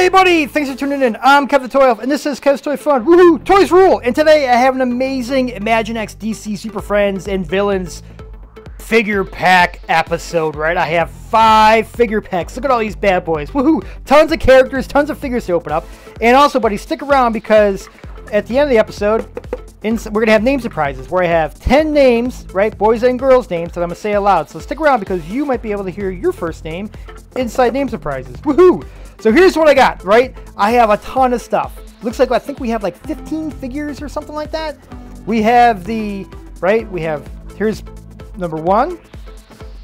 Hey, buddy! Thanks for tuning in. I'm Kev the Toy Elf, and this is Kev's Toy Fun. Woohoo! Toys rule! And today I have an amazing Imaginext DC Super Friends and Villains figure pack episode, right? I have five figure packs. Look at all these bad boys. Woohoo! Tons of characters, tons of figures to open up. And also, buddy, stick around because at the end of the episode, we're going to have name surprises where I have 10 names, right? Boys and girls names that I'm going to say aloud. So stick around because you might be able to hear your first name inside name surprises. Woohoo! So here's what I got, right? I have a ton of stuff. Looks like I think we have like 15 figures or something like that. We have the, right? We have, here's number one.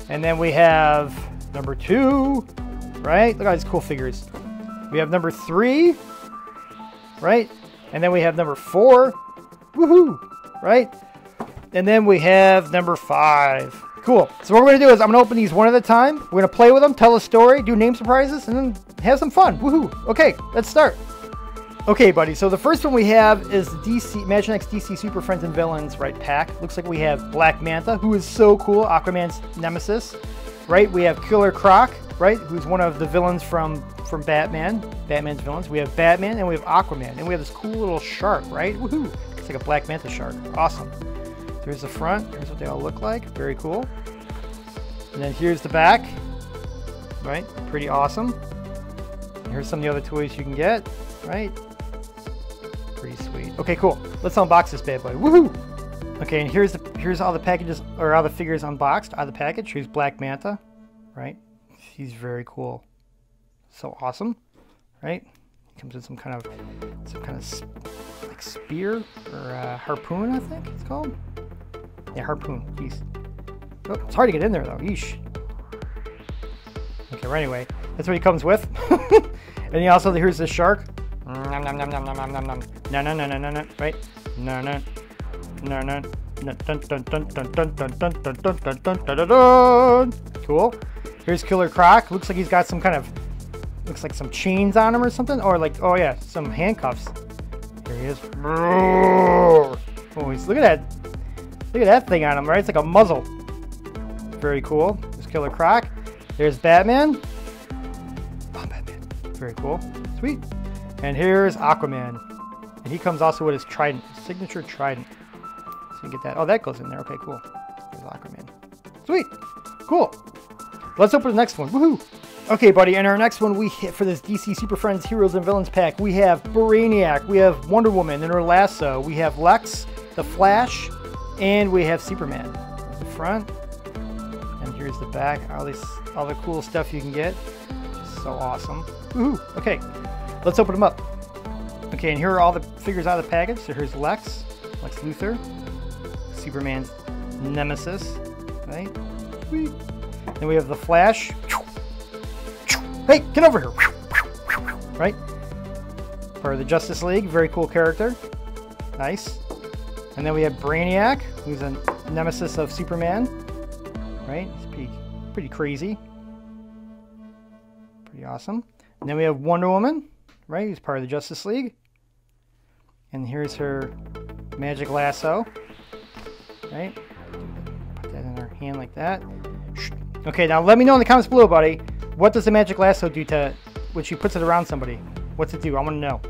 And then we have number two, right? Look at these cool figures. We have number three, right? And then we have number four. Woohoo! Right? And then we have number five. Cool. So what we're to do is I'm to open these one at a time. We're to play with them, tell a story, do name surprises, and then have some fun. Woohoo. Okay, let's start. Okay, buddy, so the first one we have is the DC, Imaginext DC Super Friends and Villains, right, pack. Looks like we have Black Manta, who is so cool, Aquaman's nemesis, right? We have Killer Croc, right, who's one of the villains from, from Batman, Batman's villains. We have Batman, and we have Aquaman, and we have this cool little shark, right? Woohoo. It's like a Black Manta shark. Awesome. There's the front. Here's what they all look like. Very cool. And then here's the back. Right? Pretty awesome. Here's some of the other toys you can get. Right? Pretty sweet. Okay, cool. Let's unbox this bad boy. Woohoo! Okay, and here's the here's all the packages or all the figures unboxed out of the package. Here's Black Manta. Right? He's very cool. So awesome. Right? comes with some kind of some kind of like spear or uh, harpoon, I think it's called. Yeah, harpoon. Jeez. Oh, it's hard to get in there though. Yeesh. Okay, well anyway, that's what he comes with. and he also here's the shark. Nom nom nom nom nom nom nom nom. No no no no no no. Right? No no no no. Cool. Here's Killer Croc. Looks like he's got some kind of looks like some chains on him or something. Or like, oh yeah, some handcuffs. Here he is. Oh, look at that. Look at that thing on him, right? It's like a muzzle. Very cool. There's Killer Croc. There's Batman. Oh, Batman. Very cool. Sweet. And here's Aquaman. And he comes also with his trident, signature trident. So you get that. Oh, that goes in there. Okay, cool. There's Aquaman. Sweet. Cool. Let's open the next one. Woohoo! Okay, buddy, and our next one we hit for this DC Super Friends Heroes and Villains pack, we have Brainiac, we have Wonder Woman and her lasso, we have Lex, the Flash, and we have Superman. Here's the front, and here's the back. All this, all the cool stuff you can get. So awesome. Ooh, okay, let's open them up. Okay, and here are all the figures out of the package. So here's Lex, Lex Luthor, Superman's nemesis, right? Sweet. Then we have the Flash. Hey, get over here. Right? Part of the Justice League. Very cool character. Nice. And then we have Brainiac, who's a nemesis of Superman. Right? He's pretty, pretty crazy. Pretty awesome. And then we have Wonder Woman, right? Who's part of the Justice League. And here's her magic lasso. Right? Put that in her hand like that. Okay, now let me know in the comments below, buddy. What does the magic lasso do to when she puts it around somebody? What's it do? I want to know.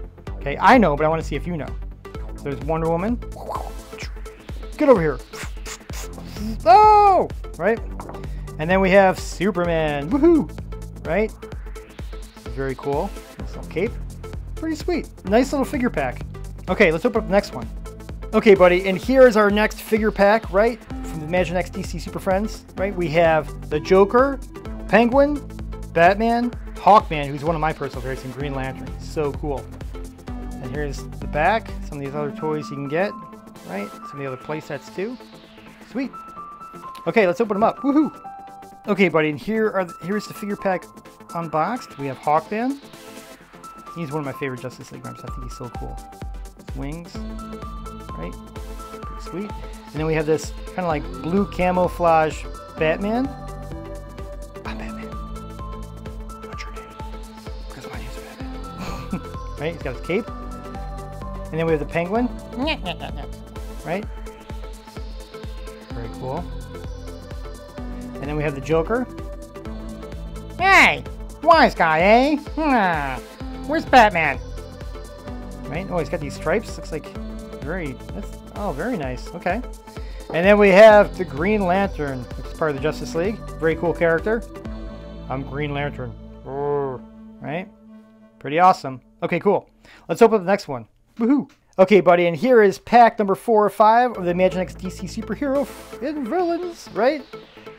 Okay, I know, but I want to see if you know. There's Wonder Woman. Get over here. Oh! Right? And then we have Superman. Woohoo! Right? Very cool. Little cape. Pretty sweet. Nice little figure pack. Okay, let's open up the next one. Okay, buddy, and here's our next figure pack, right? From the Imaginext DC Super Friends, right? We have the Joker, Penguin, Batman, Hawkman, who's one of my personal favorites, and Green Lantern. So cool. And here's the back, some of these other toys you can get, right? Some of the other playsets too. Sweet. Okay, let's open them up. Woohoo! Okay, buddy, and here are the, here's the figure pack unboxed. We have Hawkman. He's one of my favorite Justice League members. I think he's so cool. Wings, right? Pretty sweet. And then we have this kind of like blue camouflage Batman. I'm Batman. What's your name? Because my name's Batman. right? He's got his cape. And then we have the penguin. right? Very cool. And then we have the Joker. Hey! Wise guy, eh? Where's Batman? Right? Oh, he's got these stripes. Looks like very, that's, oh, very nice. Okay. And then we have the Green Lantern, which is part of the Justice League. Very cool character. I'm Green Lantern. Right? Pretty awesome. Okay, cool. Let's open up the next one. Woohoo! Okay, buddy, and here is pack number four or five of the Imaginext DC superhero and villains, right?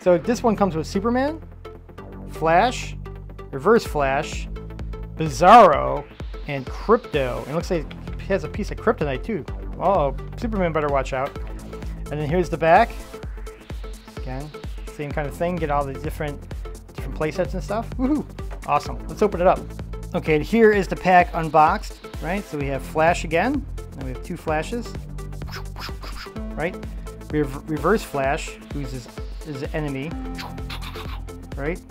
So this one comes with Superman, Flash, Reverse Flash, Bizarro, and Krypto. And it looks like it has a piece of kryptonite too. Oh, Superman better watch out. And then here's the back. Again, same kind of thing. Get all the different different playsets and stuff. Woohoo! Awesome. Let's open it up. Okay, and here is the pack unboxed, right? So we have Flash again. And we have two flashes. Right? We have Reverse Flash, who's his, his enemy. Right?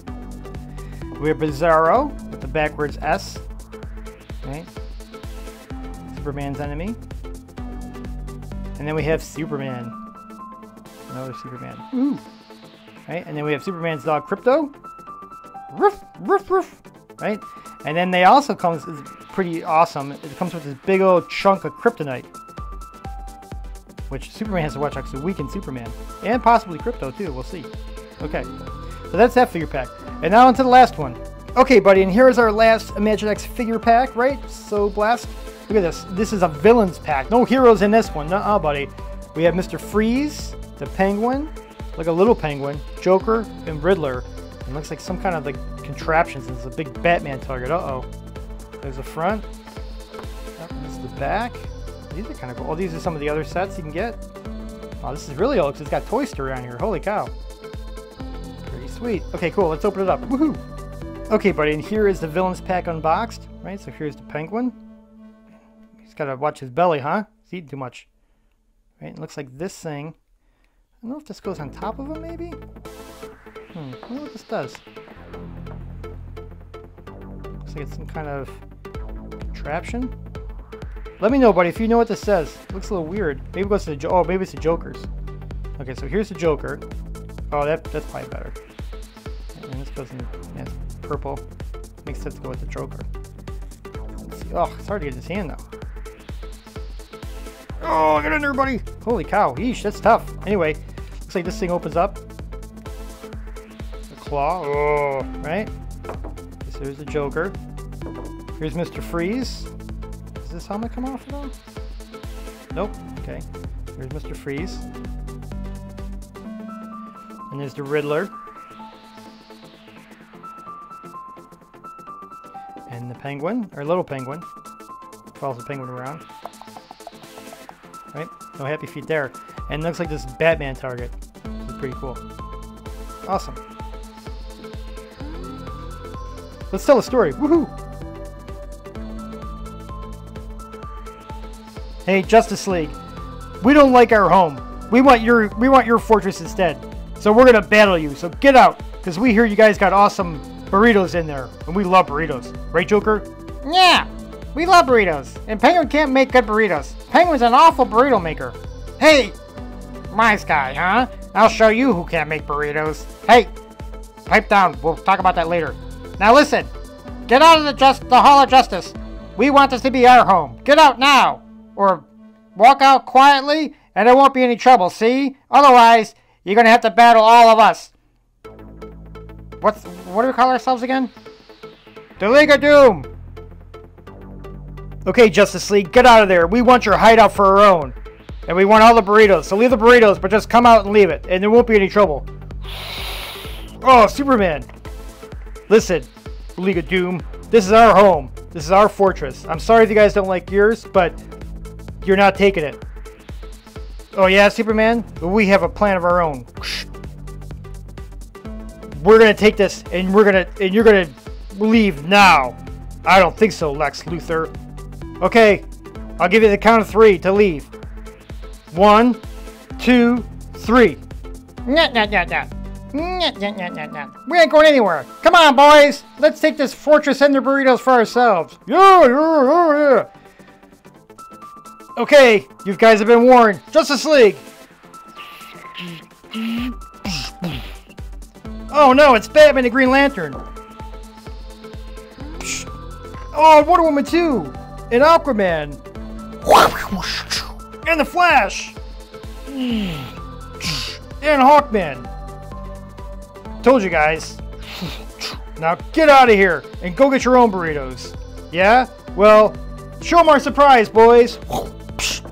We have Bizarro with the backwards S. Right? Superman's enemy. And then we have Superman. Another Superman. Ooh. Right? And then we have Superman's dog Krypto. Roof, roof, roof. Right? And then they also comes pretty awesome. It comes with this big old chunk of kryptonite. Which Superman has to watch out because weaken Superman. And possibly Krypto too, we'll see. Okay. So that's that figure pack. And now on to the last one. Okay, buddy, and here's our last Imaginext figure pack, right? So blast. Look at this. This is a villains pack. No heroes in this one. Nuh-uh, buddy. We have Mr. Freeze, the Penguin, like a little penguin, Joker, and Riddler. It looks like some kind of like contraptions. It's a big Batman target. Uh-oh. There's the front. Oh, this is the back. These are kind of cool. Oh, these are some of the other sets you can get. Oh, this is really old because it's got Toy Story on here. Holy cow. Pretty sweet. Okay, cool. Let's open it up. Woohoo! Okay, buddy, and here is the villains pack unboxed. Right, so here's the penguin. He's got to watch his belly, huh? He's eating too much. Right, it looks like this thing. I don't know if this goes on top of him, maybe? Hmm, I wonder what this does. Like it's some kind of contraption. Let me know, buddy, if you know what this says. It looks a little weird. Maybe it goes to the oh, maybe it's the Joker's. Okay, so here's the Joker. Oh, that that's probably better. And this goes in yeah, purple. Makes sense to go with the Joker. Oh, it's hard to get his hand though. Oh, get in there, buddy! Holy cow! Yeesh, that's tough. Anyway, looks like this thing opens up. The claw. Oh, right. So there's the Joker. Here's Mr. Freeze. Does this helmet come off at all? Nope. Okay. Here's Mr. Freeze. And there's the Riddler. And the penguin, or little penguin. Follows the penguin around. Right? No happy feet there. And looks like this Batman target. This is pretty cool. Awesome. Let's tell a story. Woohoo! Hey, Justice League. We don't like our home. We want your we want your fortress instead. So we're gonna battle you. So get out, because we hear you guys got awesome burritos in there, and we love burritos. Right, Joker? Yeah, we love burritos, and Penguin can't make good burritos. Penguin's an awful burrito maker. Hey, nice guy, huh? I'll show you who can't make burritos. Hey, pipe down. We'll talk about that later. Now listen, get out of the just the Hall of Justice. We want this to be our home. Get out now, or walk out quietly, and there won't be any trouble. See? Otherwise, you're gonna have to battle all of us. What's what do we call ourselves again? The League of Doom. Okay, Justice League, get out of there. We want your hideout for our own. And we want all the burritos. So leave the burritos, but just come out and leave it. And there won't be any trouble. Oh, Superman. Listen, League of Doom. This is our home. This is our fortress. I'm sorry if you guys don't like yours, but you're not taking it. Oh yeah, Superman? We have a plan of our own. We're gonna take this and we're gonna and you're gonna leave now. I don't think so, Lex Luthor. Okay, I'll give you the count of three to leave. One, two, three. Nah, nah, nah, nah. We ain't going anywhere. Come on, boys. Let's take this fortress and the burritos for ourselves. Yeah, yeah, yeah, yeah. Okay, you guys have been warned. Justice League. Oh no, it's Batman and Green Lantern. Oh, Wonder Woman 2. And Aquaman. And the Flash. And Hawkman. Told you guys. Now get out of here and go get your own burritos. Yeah? Well, show 'em our surprise, boys.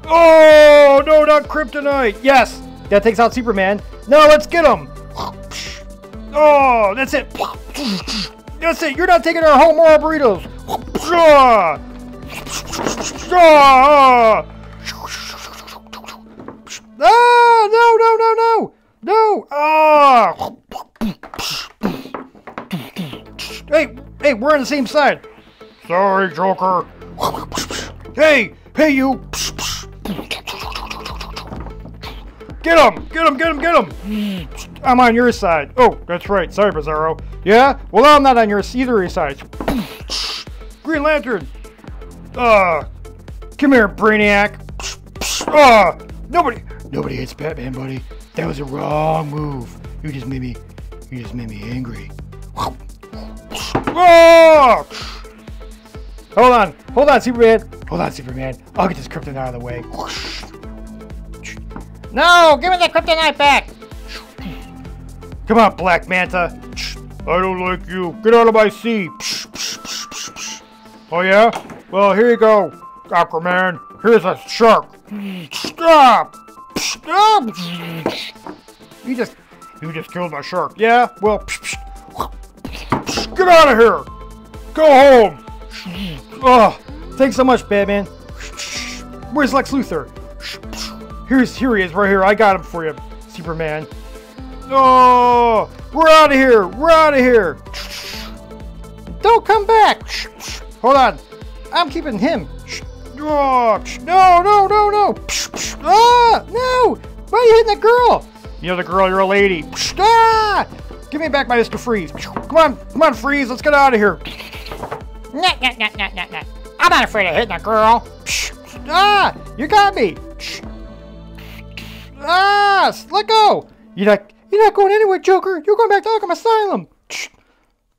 Oh, no, not kryptonite. Yes, that takes out Superman. Now let's get him. Oh, that's it. That's it. You're not taking our home or our burritos. Ah. Ah. Hey, we're on the same side. Sorry, Joker. Hey, hey, you. Get him! Get him! Get him! Get him! I'm on your side. Oh, that's right. Sorry, Bizarro. Yeah? Well, I'm not on your either side. Green Lantern. Uh, come here, Brainiac. Uh, nobody, nobody hates Batman, buddy. That was a wrong move. You just made me, you just made me angry. Hold on, hold on, Superman. Hold on, Superman. I'll get this kryptonite out of the way. No, give me the kryptonite back. Come on, Black Manta. I don't like you. Get out of my sea. Oh yeah? Well, here you go, Aquaman. Here's a shark. Stop! Stop! You just, you just killed my shark. Yeah? Well, get out of here. Go home. Oh, thanks so much, Batman. Where's Lex Luthor? Here's here he is, right here. I got him for you, Superman. Oh, we're out of here. We're out of here. Don't come back. Hold on. I'm keeping him. No, no, no, no. Ah, no. Why are you hitting that girl? You're the girl. You're a lady. Ah, give me back my Mr. Freeze. Come on, come on, Freeze. Let's get out of here. Nah, nah, nah, nah, nah, nah. I'm not afraid of hitting a girl. Ah, you got me. Ah, let go. You're not, you're not going anywhere, Joker. You're going back to Arkham Asylum.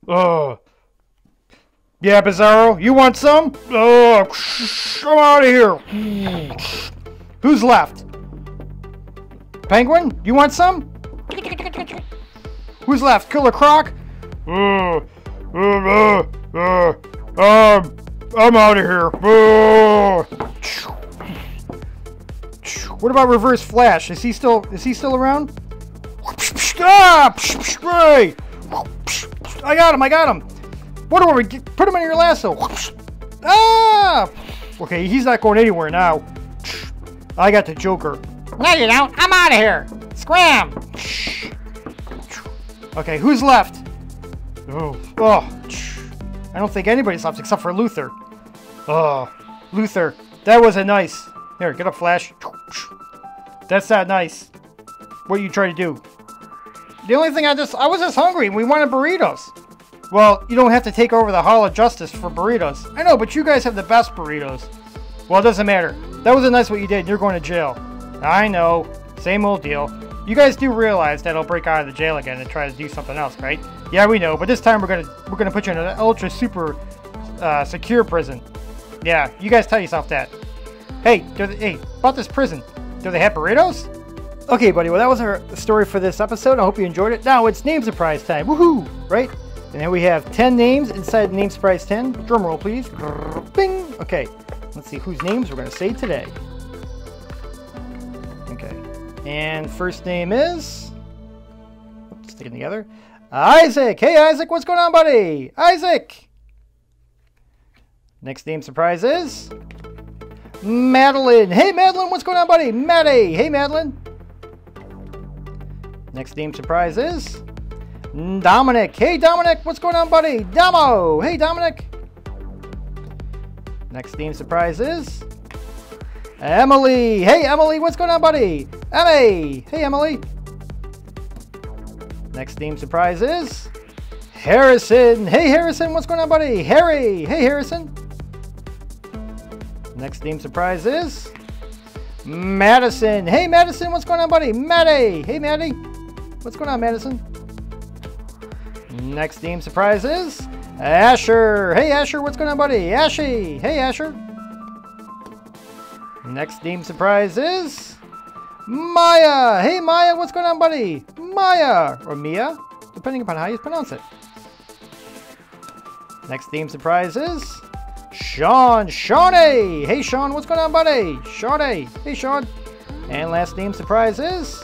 Oh. Yeah, Bizarro, you want some? Oh, I'm out of here. Who's left? Penguin, you want some? Who's left? Killer Croc? Uh, uh, uh, uh, um, I'm out of here. Uh. What about Reverse Flash? Is he still is he still around? Stop! Spray! I got him! I got him! Wonder Woman, get- put him in your lasso! Ah! Okay, he's not going anywhere now. I got the Joker. No, you don't. I'm out of here. Scram. Okay, who's left? Oh, oh. I don't think anybody's left except for Luthor. Oh, Luthor, that wasn't nice. Here, get up, Flash. That's not nice. What are you trying to do? The only thing I just, I was just hungry and we wanted burritos. Well, you don't have to take over the Hall of Justice for burritos. I know, but you guys have the best burritos. Well, it doesn't matter. That wasn't nice what you did. You're going to jail. I know. Same old deal. You guys do realize that I'll break out of the jail again and try to do something else, right? Yeah, we know. But this time we're gonna we're gonna put you in an ultra super uh, secure prison. Yeah, you guys tell yourself that. Hey, do they, hey, about this prison. Do they have burritos? Okay, buddy. Well, that was our story for this episode. I hope you enjoyed it. Now it's name surprise time. Woohoo! Right? And then we have 10 names inside name surprise 10. Drum roll, please. Bing. Okay. Let's see whose names we're going to say today. And first name is. Sticking together. Isaac. Hey, Isaac. What's going on, buddy? Isaac. Next name surprise is. Madeline. Hey, Madeline. What's going on, buddy? Maddie. Hey, Madeline. Next name surprise is. Dominic. Hey, Dominic. What's going on, buddy? Damo. Hey, Dominic. Next name surprise is. Emily. Hey, Emily. What's going on, buddy? Emmy. Hey, Emily. Next name surprise is. Harrison. Hey, Harrison. What's going on, buddy? Harry. Hey, Harrison. Next name surprise is. Madison. Hey, Madison. What's going on, buddy? Maddie. Hey, Maddie. What's going on, Madison? Next name surprise is Asher. Hey, Asher, what's going on, buddy? Ashy. Hey, Asher. Next name surprise is Maya. Hey, Maya, what's going on, buddy? Maya or Mia, depending upon how you pronounce it. Next name surprise is Sean. Shawnee. Hey, Sean, what's going on, buddy? Shawnee. Hey, Sean. And last name surprise is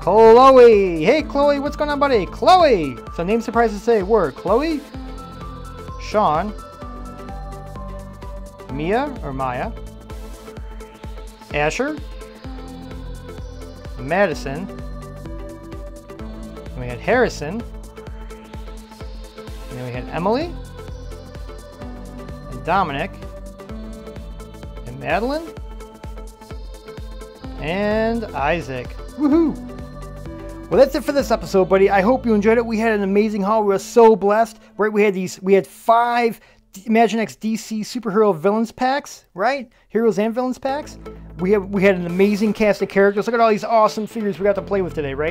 Chloe. Hey, Chloe, what's going on, buddy? Chloe. So name surprises say word. Chloe, Sean, Mia or Maya, Asher, Madison, we had Harrison, and then we had Emily, and Dominic, and Madeline, and Isaac. Woohoo! Well, that's it for this episode, buddy. I hope you enjoyed it. We had an amazing haul. We were so blessed. Right? We had these. We had five Imaginext DC superhero villains packs. Right? Heroes and villains packs. We have we had an amazing cast of characters. Look at all these awesome figures we got to play with today. Right?